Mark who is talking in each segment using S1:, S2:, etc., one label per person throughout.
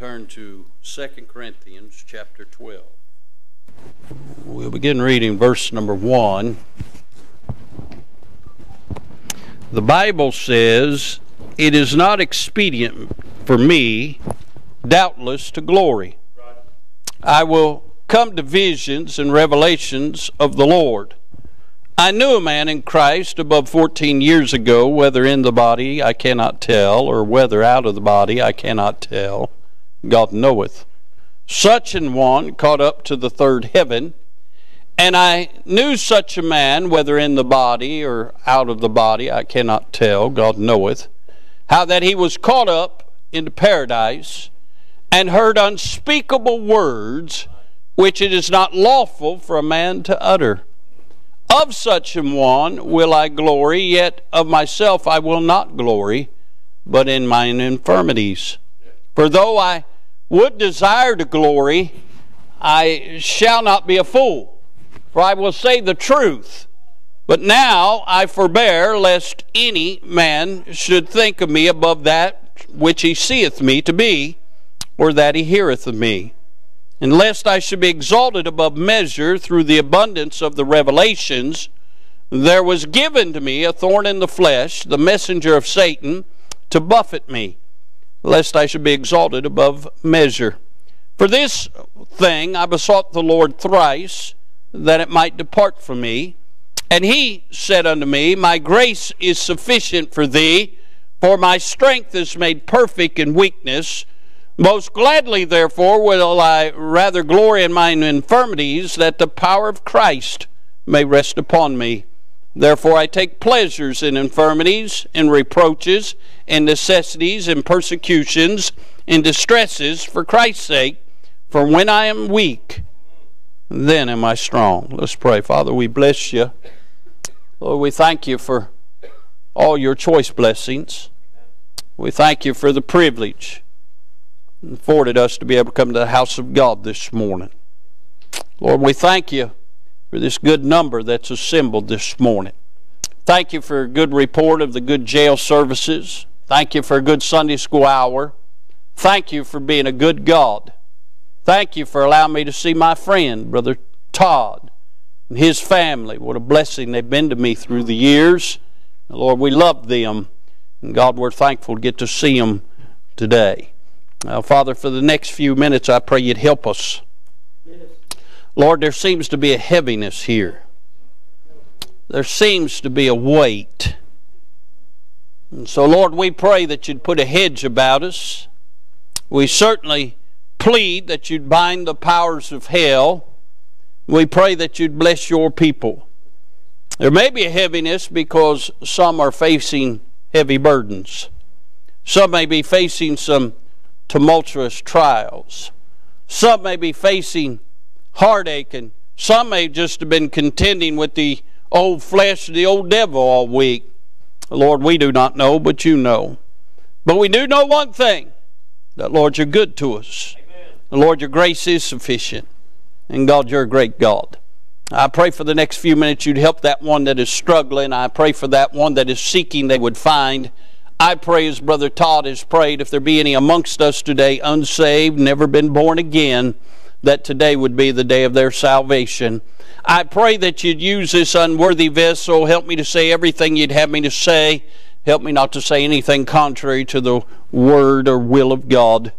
S1: turn to 2 Corinthians chapter 12. We'll begin reading verse number 1. The Bible says, It is not expedient for me, doubtless, to glory. I will come to visions and revelations of the Lord. I knew a man in Christ above 14 years ago, whether in the body I cannot tell, or whether out of the body I cannot tell. God knoweth. Such an one caught up to the third heaven, and I knew such a man, whether in the body or out of the body, I cannot tell, God knoweth, how that he was caught up into paradise and heard unspeakable words which it is not lawful for a man to utter. Of such an one will I glory, yet of myself I will not glory, but in mine infirmities. For though I would desire to glory, I shall not be a fool, for I will say the truth. But now I forbear lest any man should think of me above that which he seeth me to be, or that he heareth of me. And lest I should be exalted above measure through the abundance of the revelations, there was given to me a thorn in the flesh, the messenger of Satan, to buffet me lest I should be exalted above measure. For this thing I besought the Lord thrice, that it might depart from me. And he said unto me, My grace is sufficient for thee, for my strength is made perfect in weakness. Most gladly, therefore, will I rather glory in mine infirmities, that the power of Christ may rest upon me. Therefore, I take pleasures in infirmities, in reproaches, in necessities, in persecutions, in distresses for Christ's sake. For when I am weak, then am I strong. Let's pray. Father, we bless you. Lord, we thank you for all your choice blessings. We thank you for the privilege afforded us to be able to come to the house of God this morning. Lord, we thank you for this good number that's assembled this morning. Thank you for a good report of the good jail services. Thank you for a good Sunday school hour. Thank you for being a good God. Thank you for allowing me to see my friend, Brother Todd, and his family. What a blessing they've been to me through the years. Lord, we love them. And God, we're thankful to get to see them today. Now, Father, for the next few minutes, I pray you'd help us. Lord, there seems to be a heaviness here. There seems to be a weight. And so, Lord, we pray that you'd put a hedge about us. We certainly plead that you'd bind the powers of hell. We pray that you'd bless your people. There may be a heaviness because some are facing heavy burdens. Some may be facing some tumultuous trials. Some may be facing heartache, and some may just have been contending with the old flesh, the old devil all week. Lord, we do not know, but you know. But we do know one thing that, Lord, you're good to us. Amen. Lord, your grace is sufficient. And God, you're a great God. I pray for the next few minutes you'd help that one that is struggling. I pray for that one that is seeking they would find. I pray, as Brother Todd has prayed, if there be any amongst us today unsaved, never been born again, that today would be the day of their salvation. I pray that you'd use this unworthy vessel. Help me to say everything you'd have me to say. Help me not to say anything contrary to the word or will of God.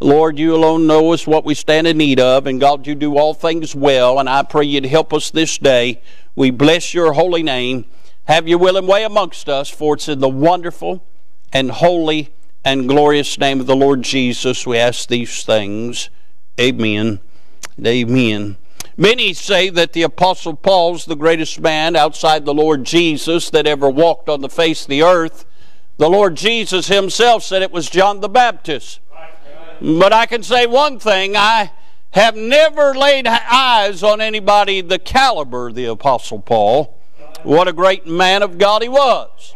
S1: Lord, you alone know us what we stand in need of, and God, you do all things well, and I pray you'd help us this day. We bless your holy name. Have your will and way amongst us, for it's in the wonderful and holy and glorious name of the Lord Jesus we ask these things. Amen. Amen. Many say that the Apostle Paul's the greatest man outside the Lord Jesus that ever walked on the face of the earth. The Lord Jesus himself said it was John the Baptist. But I can say one thing I have never laid eyes on anybody the caliber of the Apostle Paul. What a great man of God he was.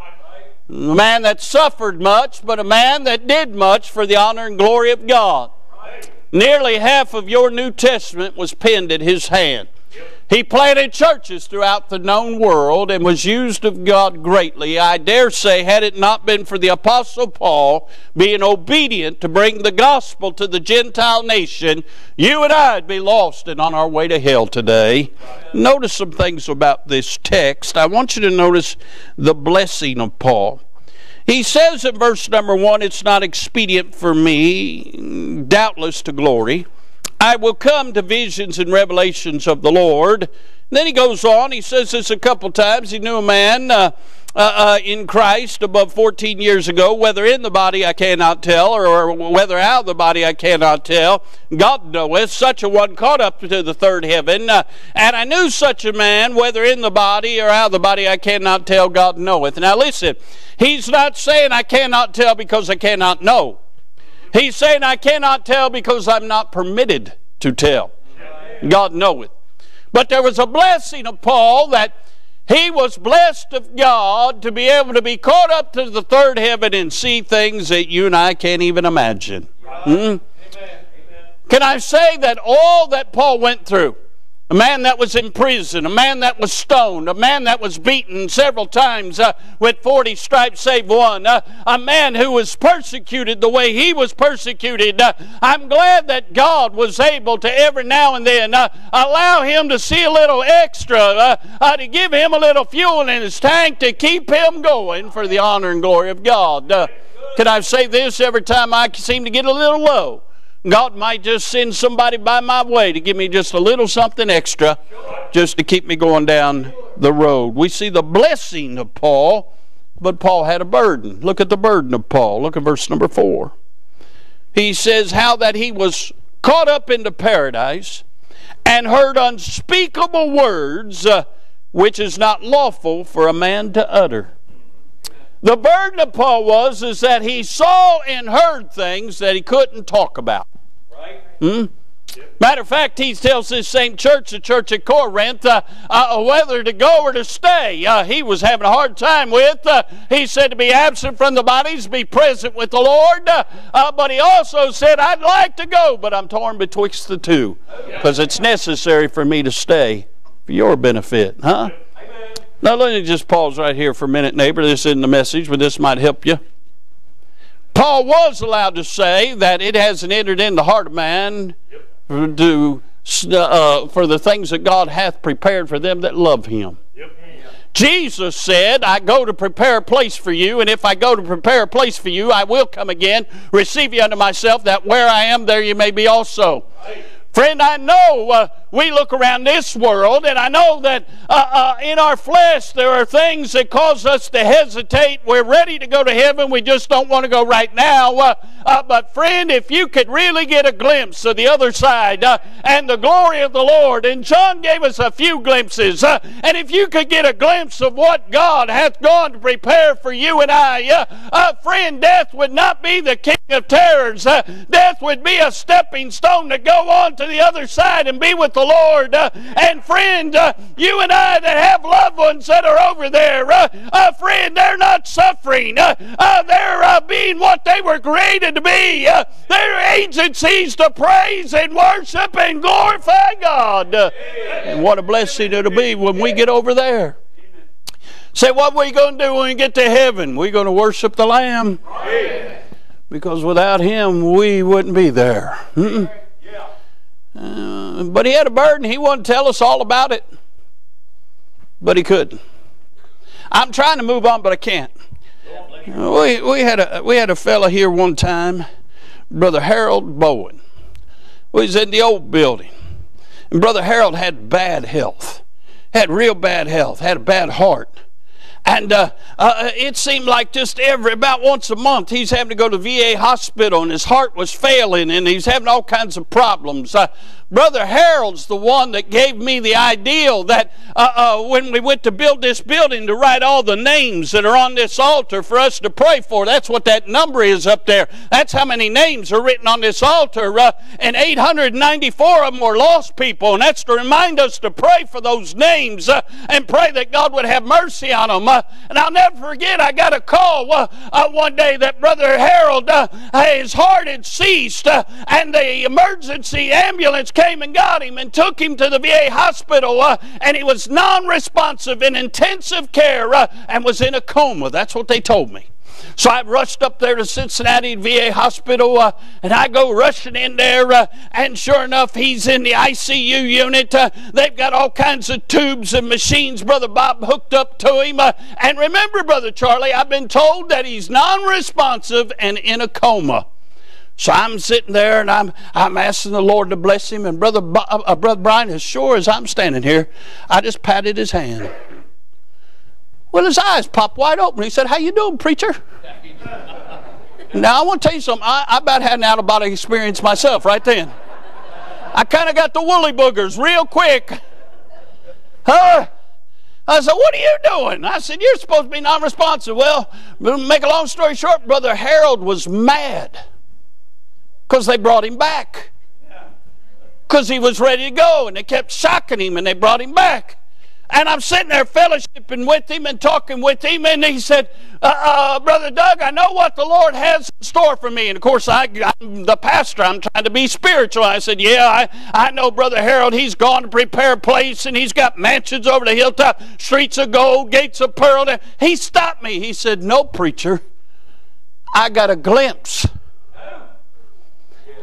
S1: A man that suffered much, but a man that did much for the honor and glory of God. Nearly half of your New Testament was penned at his hand. He planted churches throughout the known world and was used of God greatly. I dare say, had it not been for the Apostle Paul being obedient to bring the gospel to the Gentile nation, you and I would be lost and on our way to hell today. Notice some things about this text. I want you to notice the blessing of Paul. He says in verse number one, It's not expedient for me, doubtless to glory. I will come to visions and revelations of the Lord. And then he goes on, he says this a couple times. He knew a man. Uh, uh, uh, in Christ above 14 years ago, whether in the body I cannot tell, or, whether out of the body I cannot tell. God knoweth, such a one caught up to the third heaven. Uh, and I knew such a man, whether in the body or out of the body I cannot tell, God knoweth. Now listen, he's not saying I cannot tell because I cannot know. He's saying I cannot tell because I'm not permitted to tell. God knoweth. But there was a blessing of Paul that he was blessed of God to be able to be caught up to the third heaven and see things that you and I can't even imagine. Hmm? Can I say that all that Paul went through, a man that was in prison, a man that was stoned, a man that was beaten several times uh, with 40 stripes save one, uh, a man who was persecuted the way he was persecuted. Uh, I'm glad that God was able to every now and then uh, allow him to see a little extra, uh, uh, to give him a little fuel in his tank to keep him going for the honor and glory of God. can I say this every time I seem to get a little low? God might just send somebody by my way to give me just a little something extra just to keep me going down the road. We see the blessing of Paul, but Paul had a burden. Look at the burden of Paul. Look at verse number 4. He says, How that he was caught up into paradise and heard unspeakable words uh, which is not lawful for a man to utter. The burden of Paul was is that he saw and heard things that he couldn't talk about. Right. Hmm? Matter of fact, he tells this same church, the church at Corinth, uh, uh, whether to go or to stay. Uh, he was having a hard time with. Uh, he said to be absent from the bodies, be present with the Lord. Uh, uh, but he also said, I'd like to go, but I'm torn betwixt the two because it's necessary for me to stay for your benefit, huh? Now, let me just pause right here for a minute, neighbor. This isn't a message, but this might help you. Paul was allowed to say that it hasn't entered in the heart of man to, uh, for the things that God hath prepared for them that love him. Jesus said, I go to prepare a place for you, and if I go to prepare a place for you, I will come again, receive you unto myself, that where I am, there you may be also. Right. Friend, I know uh, we look around this world, and I know that uh, uh, in our flesh there are things that cause us to hesitate. We're ready to go to heaven, we just don't want to go right now. Uh, uh but, friend, if you could really get a glimpse of the other side uh, and the glory of the Lord, and John gave us a few glimpses, uh, and if you could get a glimpse of what God hath gone to prepare for you and I, friend, death would not be the king of terrors. death would be a stepping stone to go on to the other side and be with the the Lord. Uh, and friend, uh, you and I that have loved ones that are over there, a uh, friend, they're not suffering. They're being what they were created to be. They're agencies to praise and worship and glorify God. And what a blessing it'll be when we get over there. Say, what are we going to do when we get to heaven? We're going to worship the Lamb. Because without Him, we wouldn't be there. Mm-mm. Uh, but he had a burden. He wouldn't tell us all about it, but he couldn't. I'm trying to move on, but I can't. Uh, we, we, had a, we had a fella here one time, Brother Harold Bowen. We was in the old building. And Brother Harold had bad health, had real bad health, had a bad heart. And uh, uh, it seemed like just every, about once a month, he's having to go to VA hospital and his heart was failing and he's having all kinds of problems. Uh, Brother Harold's the one that gave me the ideal that uh, uh, when we went to build this building to write all the names that are on this altar for us to pray for. That's what that number is up there. That's how many names are written on this altar. Uh, and 894 of them were lost people. And that's to remind us to pray for those names and pray that God would have mercy on them and I'll never forget, I got a call uh, uh one day that Brother Harold, uh, his heart had ceased, uh, and the emergency ambulance came and got him and took him to the VA hospital, and he was non responsive in intensive care and was in a coma. That's what they told me. So I rushed up there to Cincinnati VA hospital, uh, and I go rushing in there, uh, and sure enough, he's in the ICU unit. Uh, they've got all kinds of tubes and machines, Brother Bob hooked up to him. Uh, and remember, Brother Charlie, I've been told that he's non responsive and in a coma. So I'm sitting there and I'm, I'm asking the Lord to bless him. And Brother, Bob, uh, Brother Brian, as sure as I'm standing here, I just patted his hand. Well, his eyes popped wide open. He said, How you doing, preacher? now, I want to tell you something. I, I about had an out-of-body experience myself right then. I kind of got the woolly boogers real quick. Huh? I said, What are you doing? I said, You're supposed to be non responsive. Well, make a long story short, Brother Harold was mad because they brought him back because he was ready to go and they kept shocking him and they brought him back. And I'm sitting there fellowshipping with him and talking with him. And he said, uh, uh, Brother Doug, I know what the Lord has in store for me. And of course, I, am the pastor. I'm trying to be spiritual. I said, Yeah, I, I know Brother Harold. He's gone to prepare a place and he's got mansions over the hilltop, streets of gold, gates of pearl. He stopped me. He said, No, preacher. I got a glimpse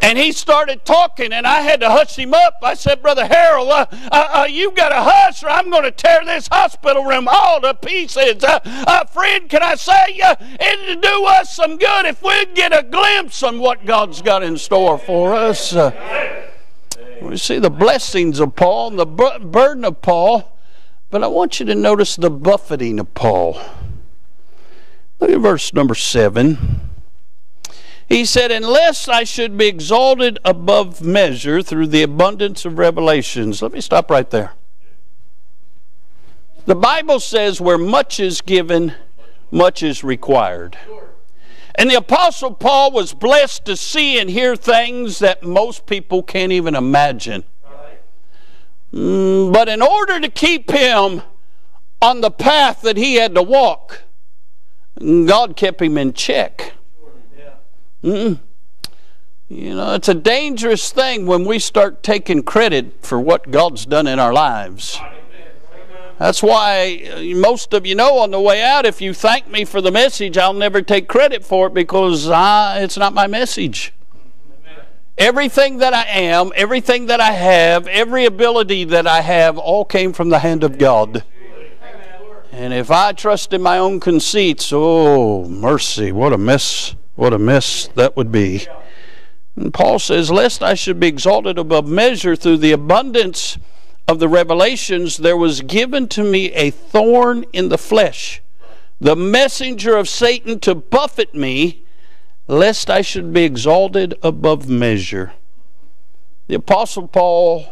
S1: and he started talking, and I had to hush him up. I said, Brother Harold, uh, uh, uh, you've got to hush, or I'm going to tear this hospital room all to pieces. Uh, uh, friend, can I say, uh, it'd do us some good if we'd get a glimpse on what God's got in store for us. Uh, we see the blessings of Paul and the burden of Paul, but I want you to notice the buffeting of Paul. Look at verse number 7. He said, Unless I should be exalted above measure through the abundance of revelations. Let me stop right there. The Bible says, Where much is given, much is required. And the Apostle Paul was blessed to see and hear things that most people can't even imagine. Mm, but in order to keep him on the path that he had to walk, God kept him in check. Mm-mm. You know, it's a dangerous thing when we start taking credit for what God's done in our lives. That's why uh, most of you know on the way out, if you thank me for the message, I'll never take credit for it because I, it's not my message. Everything that I am, everything that I have, every ability that I have, all came from the hand of God. And if I trust in my own conceits, oh, mercy, what a mess what a mess that would be. And Paul says, Lest I should be exalted above measure through the abundance of the revelations, there was given to me a thorn in the flesh, the messenger of Satan to buffet me, lest I should be exalted above measure. The Apostle Paul,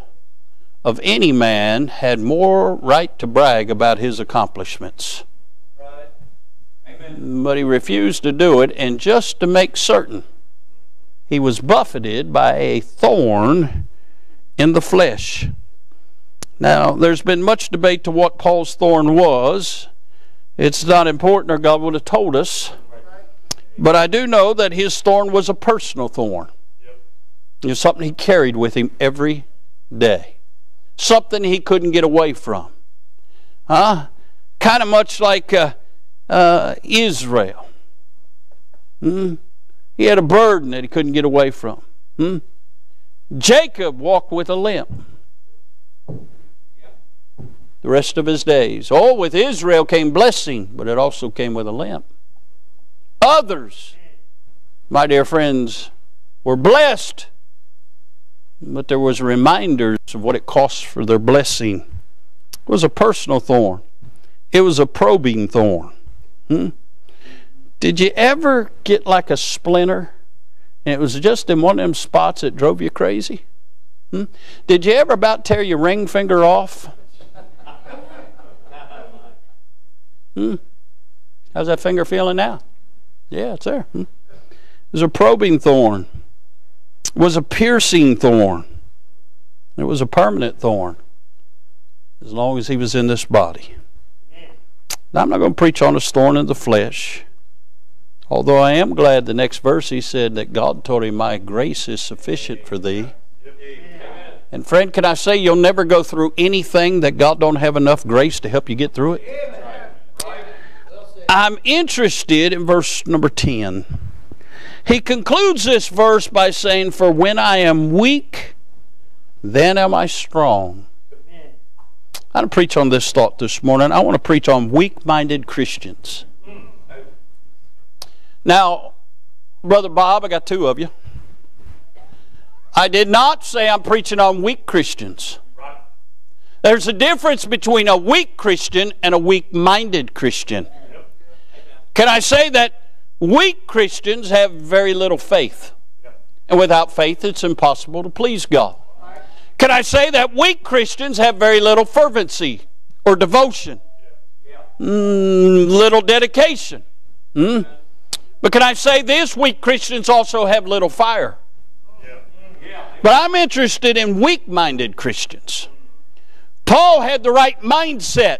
S1: of any man, had more right to brag about his accomplishments. But he refused to do it, and just to make certain, he was buffeted by a thorn in the flesh. Now, there's been much debate to what Paul's thorn was. It's not important, or God would have told us. But I do know that his thorn was a personal thorn. It was something he carried with him every day, something he couldn't get away from. Huh? Kind of much like uh, uh, Israel. Hmm? He had a burden that he couldn't get away from. Hmm? Jacob walked with a limp the rest of his days. Oh, with Israel came blessing, but it also came with a limp. Others, my dear friends, were blessed, but there was reminders of what it costs for their blessing. It was a personal thorn. It was a probing thorn. Hmm? Did you ever get like a splinter? And it was just in one of them spots that drove you crazy? Hmm? Did you ever about tear your ring finger off? Hmm? How's that finger feeling now? Yeah, it's there. Hmm? It was a probing thorn. It was a piercing thorn. It was a permanent thorn. As long as he was in this body. Now, I'm not going to preach on the thorn in the flesh. Although I am glad the next verse he said that God told him, My grace is sufficient for thee. And friend, can I say you'll never go through anything that God don't have enough grace to help you get through it? I'm interested in verse number 10. He concludes this verse by saying, For when I am weak, then am I strong. I don't preach on this thought this morning. I want to preach on weak minded Christians. Now, Brother Bob, I got two of you. I did not say I'm preaching on weak Christians. There's a difference between a weak Christian and a weak minded Christian. Can I say that weak Christians have very little faith? And without faith, it's impossible to please God. Can I say that weak Christians have very little fervency or devotion? Mm, little dedication. Mm. But can I say this? Weak Christians also have little fire. But I'm interested in weak minded Christians. Paul had the right mindset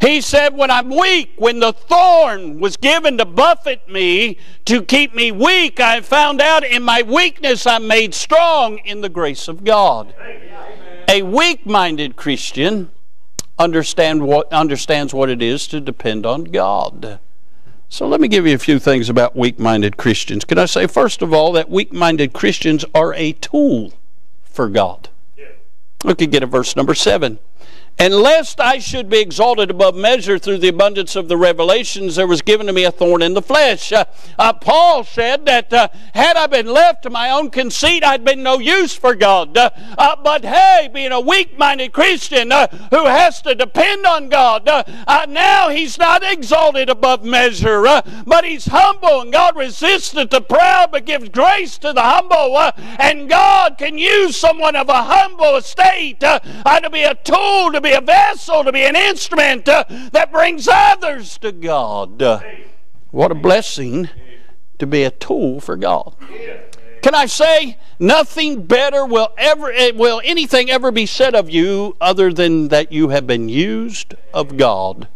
S1: he said, When I'm weak, when the thorn was given to buffet me to keep me weak, I found out in my weakness I'm made strong in the grace of God. Amen. A weak minded Christian understand what, understands what it is to depend on God. So let me give you a few things about weak minded Christians. Can I say, first of all, that weak minded Christians are a tool for God? Yeah. Look again at verse number 7. And lest I should be exalted above measure through the abundance of the revelations, there was given to me a thorn in the flesh. Uh, uh, Paul said that uh, had I been left to my own conceit, I'd been no use for God. Uh, uh, but hey, being a weak minded Christian uh, who has to depend on God, now he's not exalted above measure, but he's humble, and God resisteth the proud but gives grace to the humble. and God can use someone of a humble estate to be a tool to be a vessel, to be an instrument uh, that brings others to God. What a blessing to be a tool for God. Can I say nothing better will ever eh, will anything ever be said of you other than that you have been used of God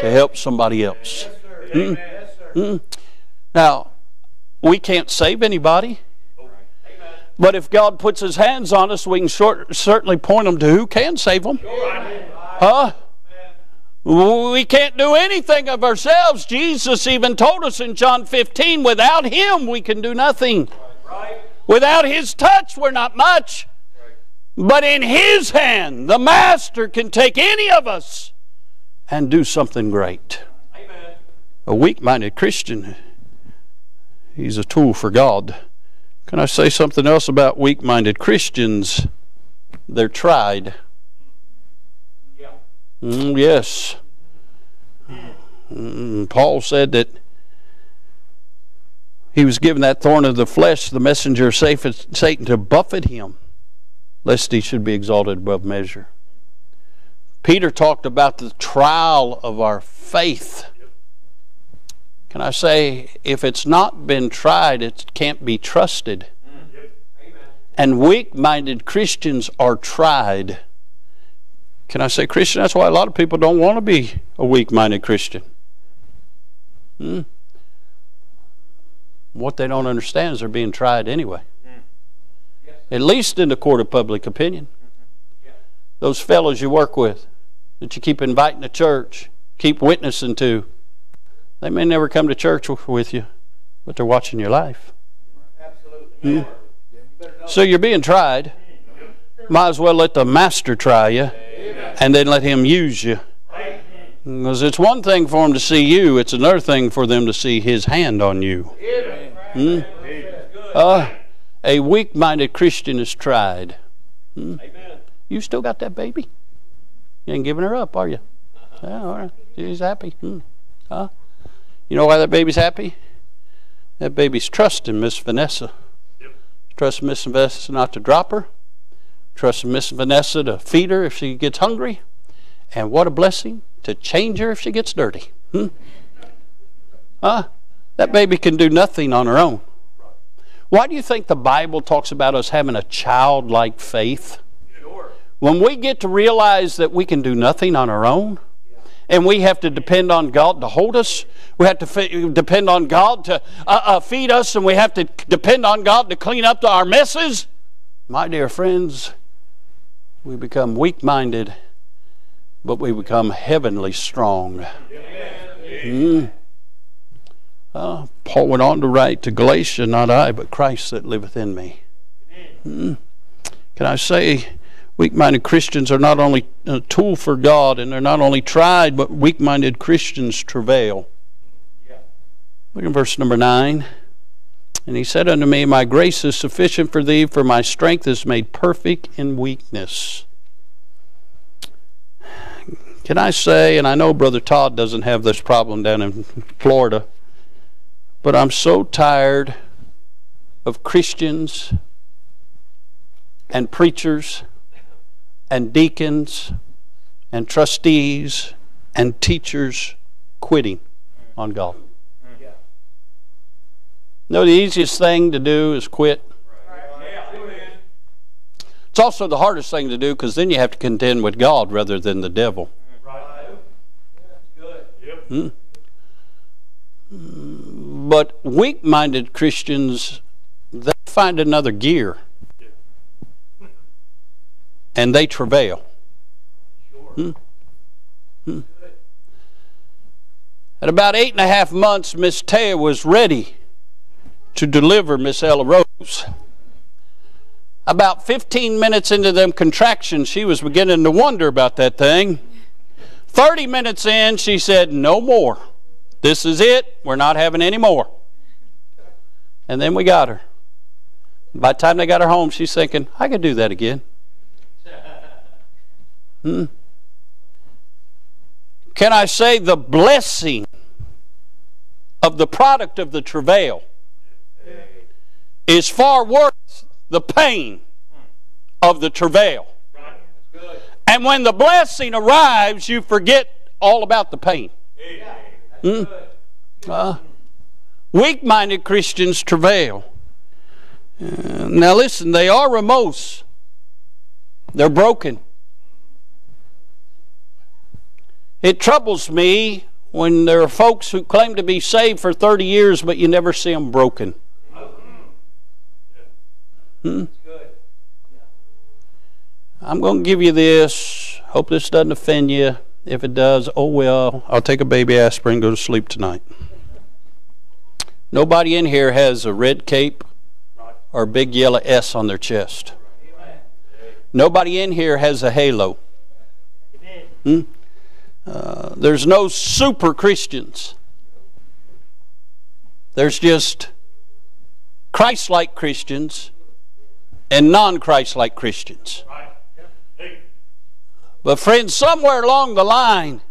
S1: to help somebody else? Mm Now, we can't save anybody. But if God puts his hands on us, we can short, certainly point them to who can save them. Huh? We can't do anything of ourselves. Jesus even told us in John 15 without him, we can do nothing. Without his touch, we're not much. But in his hand, the master can take any of us and do something great. A weak minded Christian, he's a tool for God. Can I say something else about weak minded Christians? They're tried. Yeah. Mm, yes. Mm, Paul said that he was given that thorn of the flesh, the messenger of Satan, to buffet him, lest he should be exalted above measure. Peter talked about the trial of our faith. And I say, if it's not been tried, it can't be trusted. And weak minded Christians are tried. Can I say Christian? That's why a lot of people don't want to be a weak minded Christian. Hmm? What they don't understand is they're being tried anyway, at least in the court of public opinion. Those fellows you work with that you keep inviting to church, keep witnessing to they may never come to church with you, but they're watching your life. Absolutely. So you're being tried. Might as well let the master try you and then let him use you. Because it's one thing for him to see you, it's another thing for them to see his hand on you. Hmm? Uh, a weak minded Christian is tried. Hmm? You still got that baby? You ain't giving her up, are you? Yeah, all right. She's happy. Hmm. Huh? You know why that baby's happy? That baby's trusting Miss Vanessa. Yep. Trusting Miss Vanessa not to drop her. Trusting Miss Vanessa to feed her if she gets hungry. And what a blessing to change her if she gets dirty. Hmm? Huh? That baby can do nothing on her own. Why do you think the Bible talks about us having a childlike faith? When we get to realize that we can do nothing on our own, and we have to depend on God to hold us. We have to f- depend on God to uh, uh, feed us, and we have to depend on God to clean up our messes. My dear friends, we become weak minded, but we become heavenly strong. Mm. Uh, Paul went on to write to Galatia, not I, but Christ that liveth in me. Mm. Can I say, Weak minded Christians are not only a tool for God and they're not only tried, but weak minded Christians travail. Look at verse number 9. And he said unto me, My grace is sufficient for thee, for my strength is made perfect in weakness. Can I say, and I know Brother Todd doesn't have this problem down in Florida, but I'm so tired of Christians and preachers and deacons and trustees and teachers quitting on God. No, the easiest thing to do is quit. It's also the hardest thing to do because then you have to contend with God rather than the devil. Hmm? But weak minded Christians, they find another gear and they travail. Sure. Hmm? Hmm. At about eight and a half months, Miss Taya was ready to deliver Miss Ella Rose. About 15 minutes into them contractions, she was beginning to wonder about that thing. 30 minutes in, she said, No more. This is it. We're not having any more. And then we got her. By the time they got her home, she's thinking, I could do that again. Hmm? Can I say the blessing of the product of the travail is far worse the pain of the travail? And when the blessing arrives, you forget all about the pain. Hmm? Uh, Weak minded Christians travail. Uh, now, listen, they are remorse, they're broken. It troubles me when there are folks who claim to be saved for 30 years, but you never see them broken. Hmm? I'm going to give you this. Hope this doesn't offend you. If it does, oh well. I'll take a baby aspirin and go to sleep tonight. Nobody in here has a red cape or big yellow S on their chest. Nobody in here has a halo. Hmm? Uh, there's no super Christians. There's just Christ like Christians and non Christ like Christians. But, friends, somewhere along the line,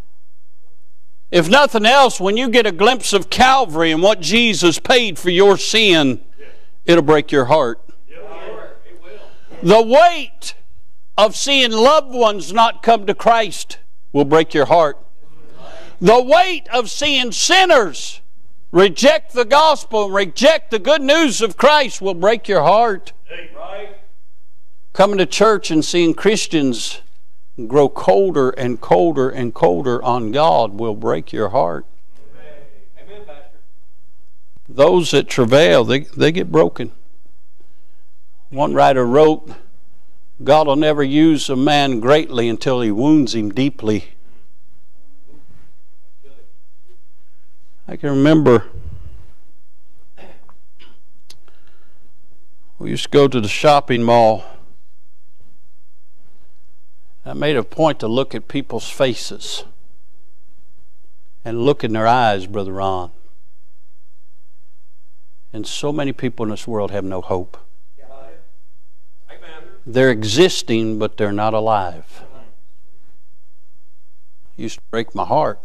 S1: if nothing else, when you get a glimpse of Calvary and what Jesus paid for your sin, it'll break your heart. The weight of seeing loved ones not come to Christ will break your heart. The weight of seeing sinners reject the gospel and reject the good news of Christ will break your heart. Coming to church and seeing Christians grow colder and colder and colder on God will break your heart. Amen. Those that travail, they, they get broken. One writer wrote, God will never use a man greatly until he wounds him deeply. I can remember we used to go to the shopping mall. I made a point to look at people's faces and look in their eyes, Brother Ron. And so many people in this world have no hope. They're existing, but they're not alive. It used to break my heart.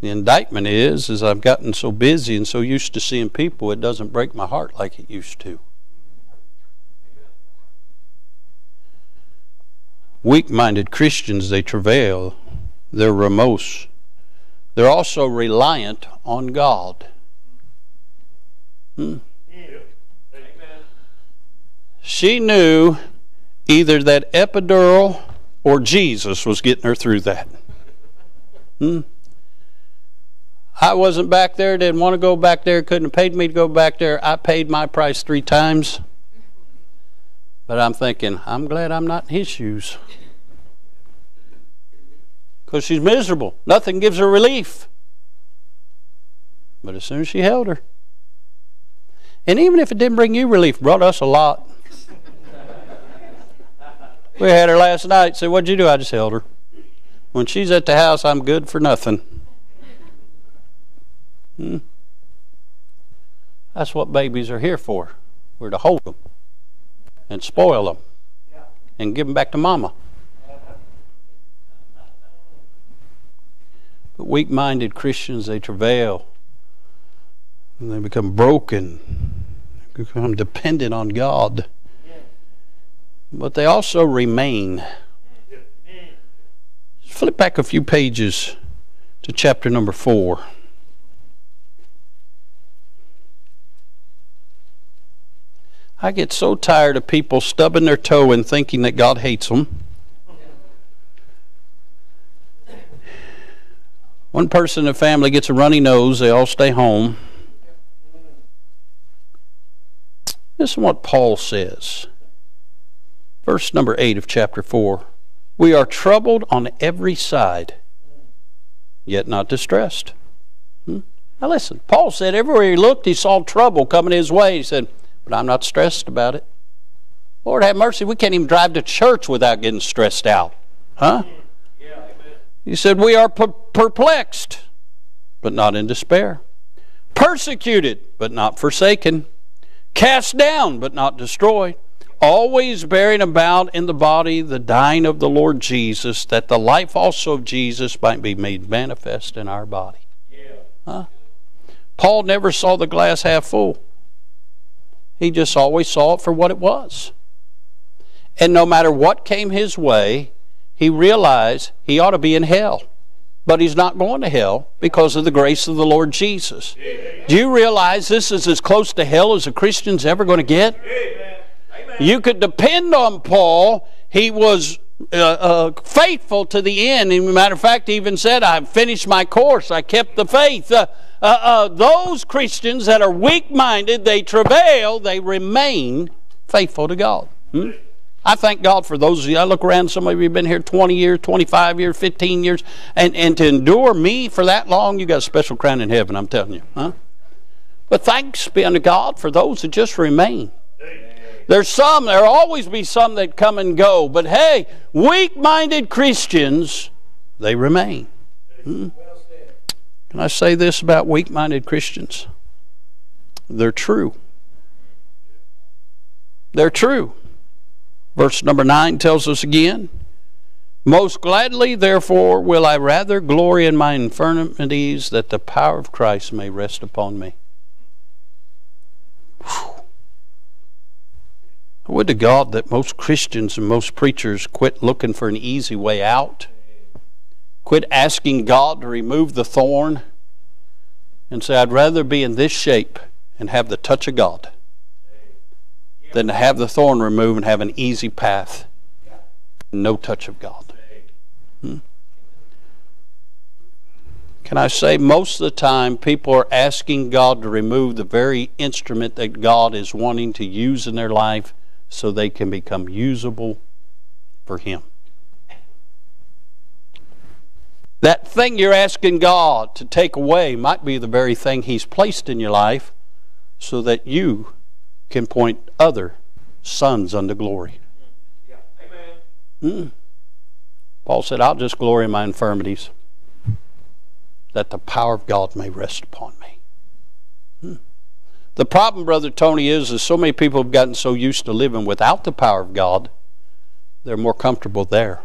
S1: The indictment is, is I've gotten so busy and so used to seeing people, it doesn't break my heart like it used to. Weak-minded Christians, they travail. They're remorse. They're also reliant on God. Hmm? she knew either that epidural or Jesus was getting her through that. Hmm? I wasn't back there, didn't want to go back there, couldn't have paid me to go back there. I paid my price three times. But I'm thinking, I'm glad I'm not in his shoes. Because she's miserable. Nothing gives her relief. But as soon as she held her, and even if it didn't bring you relief, brought us a lot. We had her last night. Said, "What'd you do?" I just held her. When she's at the house, I'm good for nothing. Hmm? That's what babies are here for. We're to hold them and spoil them and give them back to mama. But weak minded Christians, they travail and they become broken, become dependent on God but they also remain. Flip back a few pages to chapter number 4. I get so tired of people stubbing their toe and thinking that God hates them. One person in the family gets a runny nose, they all stay home. This is what Paul says. Verse number 8 of chapter 4 We are troubled on every side, yet not distressed. Hmm? Now listen, Paul said everywhere he looked, he saw trouble coming his way. He said, But I'm not stressed about it. Lord have mercy, we can't even drive to church without getting stressed out. Huh? Yeah, he said, We are per- perplexed, but not in despair. Persecuted, but not forsaken. Cast down, but not destroyed always bearing about in the body the dying of the Lord Jesus, that the life also of Jesus might be made manifest in our body. Huh? Paul never saw the glass half full. He just always saw it for what it was. And no matter what came his way, he realized he ought to be in hell. But he's not going to hell because of the grace of the Lord Jesus. Do you realize this is as close to hell as a Christian's ever going to get? You could depend on Paul. He was uh, uh, faithful to the end. matter of fact, he even said, I finished my course, I kept the faith. Uh, uh, uh those Christians that are weak minded, they travail, they remain faithful to God. Hmm? I thank God for those of you. I look around, some of you have been here 20 years, 25 years, 15 years, and, and to endure me for that long, you got a special crown in heaven, I'm telling you. Huh? But thanks be unto God for those that just remain. There's some, there'll always be some that come and go, but hey, weak minded Christians, they remain. Hmm? Can I say this about weak minded Christians? They're true. They're true. Verse number 9 tells us again Most gladly, therefore, will I rather glory in my infirmities that the power of Christ may rest upon me. Whew. I would to God that most Christians and most preachers quit looking for an easy way out, quit asking God to remove the thorn, and say, I'd rather be in this shape and have the touch of God than to have the thorn removed and have an easy path no touch of God. Hmm? Can I say, most of the time, people are asking God to remove the very instrument that God is wanting to use in their life so they can become usable for Him. That thing you're asking God to take away might be the very thing He's placed in your life so that you can point other sons unto glory. Yeah. Mm. Paul said, I'll just glory in my infirmities that the power of God may rest upon me. The problem, Brother Tony, is, is so many people have gotten so used to living without the power of God, they're more comfortable there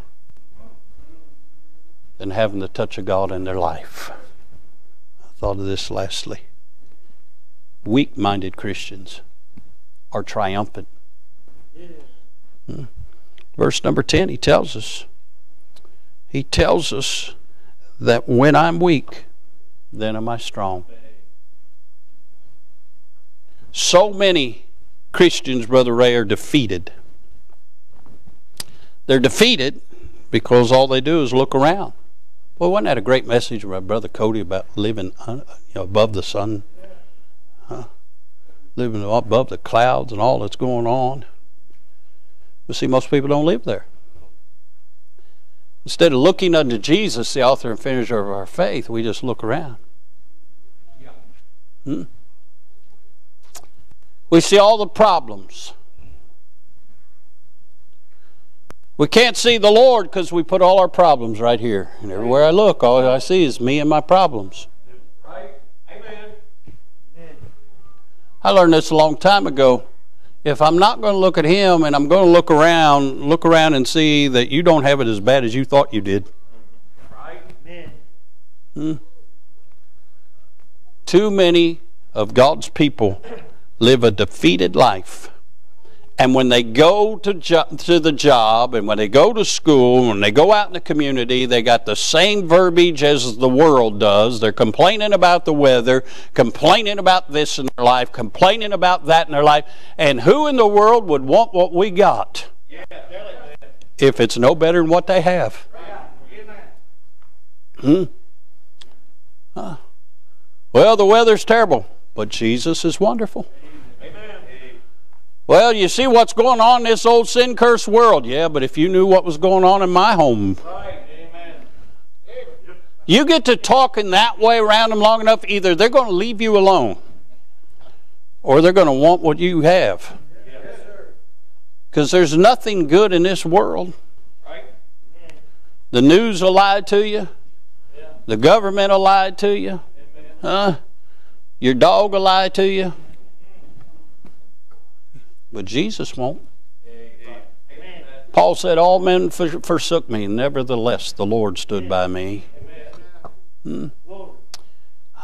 S1: than having the touch of God in their life. I thought of this lastly. Weak minded Christians are triumphant. Hmm. Verse number 10, he tells us, he tells us that when I'm weak, then am I strong. So many Christians, Brother Ray, are defeated. They're defeated because all they do is look around. Well, wasn't that a great message from my brother Cody about living you know, above the sun? Huh? Living above the clouds and all that's going on. But see, most people don't live there. Instead of looking unto Jesus, the author and finisher of our faith, we just look around. Hmm? We see all the problems. We can't see the Lord because we put all our problems right here. And everywhere I look, all I see is me and my problems. Right? Amen. I learned this a long time ago. If I'm not going to look at Him and I'm going to look around, look around and see that you don't have it as bad as you thought you did. Right? Amen. Hmm. Too many of God's people live a defeated life. And when they go to, jo- to the job and when they go to school, when they go out in the community, they got the same verbiage as the world does. They're complaining about the weather, complaining about this in their life, complaining about that in their life. And who in the world would want what we got yeah, if it's no better than what they have? Right. Hmm? Huh. Well, the weather's terrible. But Jesus is wonderful. Amen. Well, you see what's going on in this old sin cursed world. Yeah, but if you knew what was going on in my home. Right. You get to talking that way around them long enough, either they're going to leave you alone or they're going to want what you have. Because yes, there's nothing good in this world. Right. The news will lie to you, yeah. the government will lie to you. Amen. Huh? Your dog will lie to you, but Jesus won't. Amen. Paul said, All men forsook me, nevertheless the Lord stood by me. Hmm.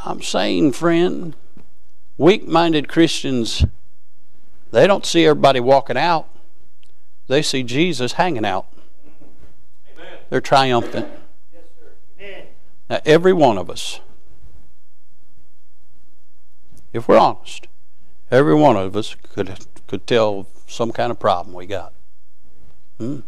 S1: I'm saying, friend, weak minded Christians, they don't see everybody walking out, they see Jesus hanging out. Amen. They're triumphant. Yes, now, every one of us if we're honest. Every one of us could could tell some kind of problem we got. Hmm?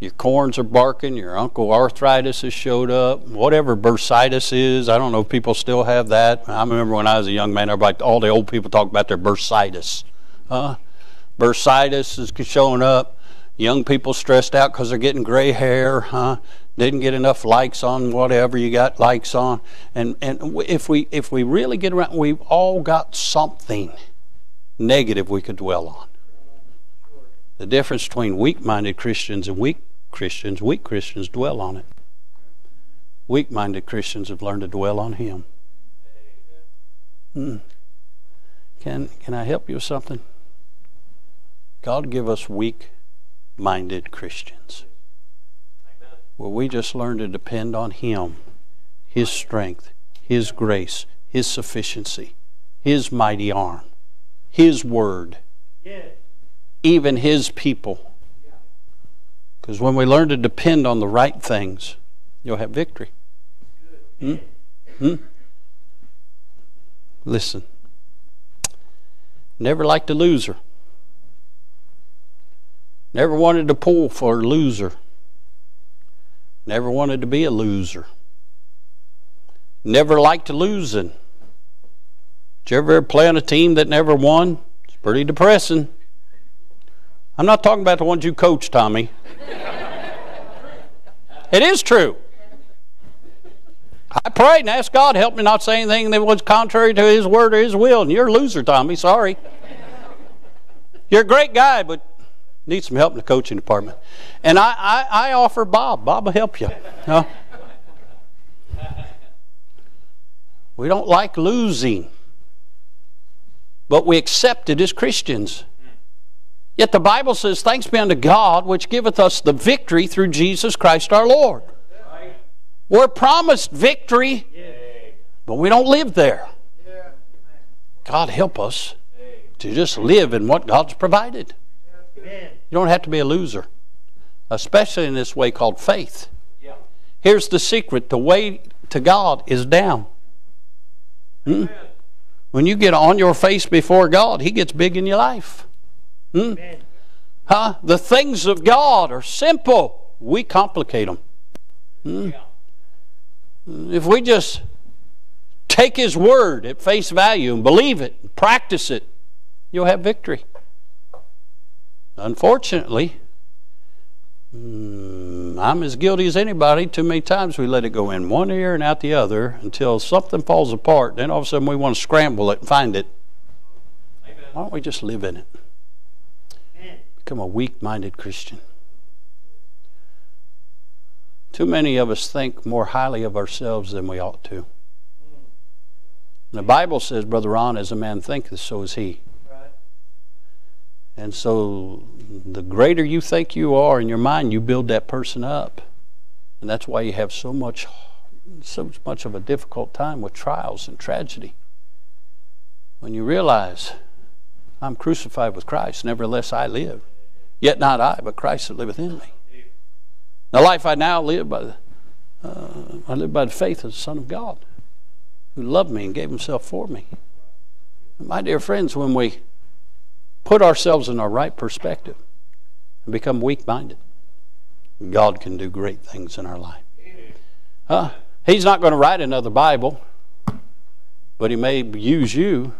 S1: Your corns are barking, your uncle arthritis has showed up, whatever bursitis is. I don't know if people still have that. I remember when I was a young man, everybody, all the old people talk about their bursitis. Huh? Bursitis is showing up. Young people stressed out because they're getting gray hair. Huh? didn't get enough likes on whatever you got likes on and and if we if we really get around we've all got something negative we could dwell on the difference between weak-minded christians and weak christians weak christians dwell on it weak-minded christians have learned to dwell on him hmm. can can i help you with something god give us weak-minded christians where we just learn to depend on Him, His strength, His grace, His sufficiency, His mighty arm, His word, even His people? Because when we learn to depend on the right things, you'll have victory. Hmm? Hmm? Listen. Never liked a loser. Never wanted to pull for a loser. Never wanted to be a loser. Never liked losing. Did you ever play on a team that never won? It's pretty depressing. I'm not talking about the ones you coach, Tommy. it is true. I prayed and asked God, help me not say anything that was contrary to His word or His will. And you're a loser, Tommy. Sorry. You're a great guy, but need some help in the coaching department. And I, I, I offer Bob. Bob will help you. No? We don't like losing, but we accept it as Christians. Yet the Bible says, Thanks be unto God, which giveth us the victory through Jesus Christ our Lord. We're promised victory, but we don't live there. God help us to just live in what God's provided. Amen. You don't have to be a loser, especially in this way called faith. Yeah. Here's the secret the way to God is down. Hmm? When you get on your face before God, He gets big in your life. Hmm? Huh? The things of God are simple, we complicate them. Hmm? Yeah. If we just take His word at face value and believe it, and practice it, you'll have victory. Unfortunately, mm, I'm as guilty as anybody. Too many times we let it go in one ear and out the other until something falls apart. Then all of a sudden we want to scramble it and find it. Amen. Why don't we just live in it? Amen. Become a weak minded Christian. Too many of us think more highly of ourselves than we ought to. And the Bible says, Brother Ron, as a man thinketh, so is he. And so the greater you think you are in your mind, you build that person up. And that's why you have so much so much of a difficult time with trials and tragedy. When you realize I'm crucified with Christ, nevertheless I live. Yet not I, but Christ that liveth in me. The life I now live by the, uh, I live by the faith of the Son of God, who loved me and gave himself for me. my dear friends, when we put ourselves in our right perspective and become weak minded, God can do great things in our life. Uh, he's not going to write another Bible, but He may use you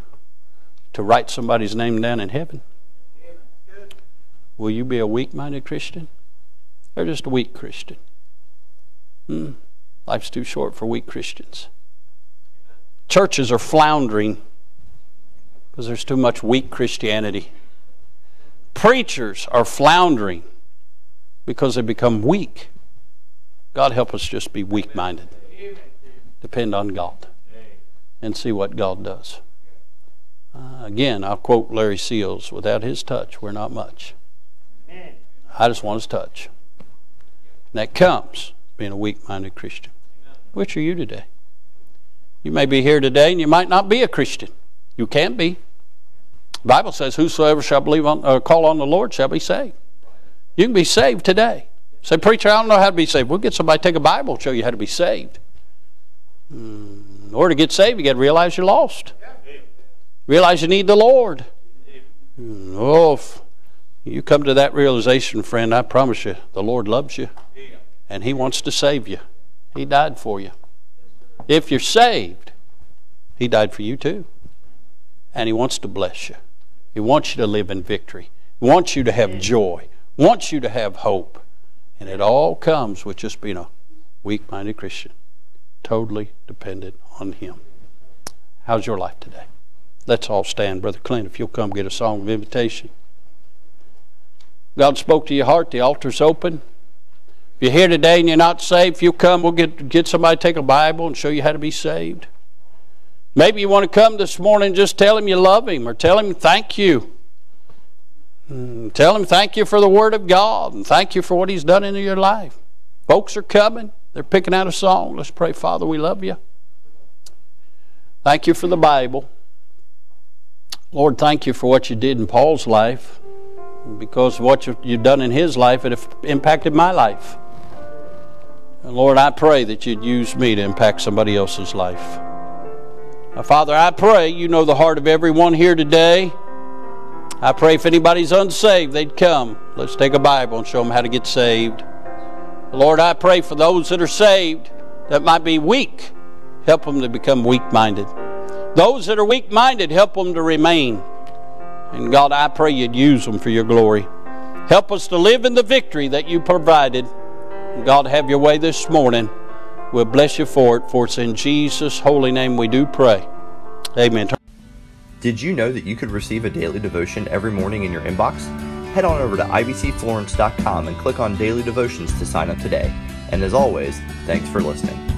S1: to write somebody's name down in heaven. Will you be a weak minded Christian? Or just a weak Christian? Hmm. Life's too short for weak Christians. Churches are floundering because there's too much weak Christianity. Preachers are floundering because they become weak. God help us just be weak minded. Depend on God and see what God does. Uh, again, I'll quote Larry Seals without his touch, we're not much. I just want his touch. And that comes being a weak minded Christian. Which are you today? You may be here today and you might not be a Christian. You can't be. The Bible says, Whosoever shall believe on, uh, call on the Lord shall be saved. You can be saved today. Say, Preacher, I don't know how to be saved. We'll get somebody take a Bible show you how to be saved. in order to get saved, you got to realize you're lost. Realize you need the Lord. oh, you come to that realization, friend, I promise you, the Lord loves you and He wants to save you. He died for you. If you're saved, He died for you too. And He wants to bless you. He wants you to live in victory, he wants you to have joy, wants you to have hope. And it all comes with just being a weak minded Christian, totally dependent on Him. How's your life today? Let's all stand, Brother Clint, if you'll come get a song of invitation. God spoke to your heart, the altar's open. If you're here today and you're not saved, if you come, we'll get, get somebody take a Bible and show you how to be saved. Maybe you want to come this morning and just tell him you love him or tell him thank you. tell him thank you for the Word of God and thank you for what he's done in your life. Folks are coming. They're picking out a song. Let's pray, Father, we love you. Thank you for the Bible. Lord, thank you for what you did in Paul's life. Because what you've done in his life, it impacted my life. And Lord, I pray that you'd use me to impact somebody else's life. Uh, Father, I pray you know the heart of everyone here today. I pray if anybody's unsaved, they'd come. Let's take a Bible and show them how to get saved. Lord, I pray for those that are saved that might be weak, help them to become weak minded. Those that are weak minded, help them to remain. And God, I pray you'd use them for your glory. Help us to live in the victory that you provided. God, have your way this morning. We'll bless you for it, for it's in Jesus' holy name we do pray. Amen. Did you know that you could receive a daily devotion every morning in your inbox? Head on over to ibcflorence.com and click on Daily Devotions to sign up today. And as always, thanks for listening.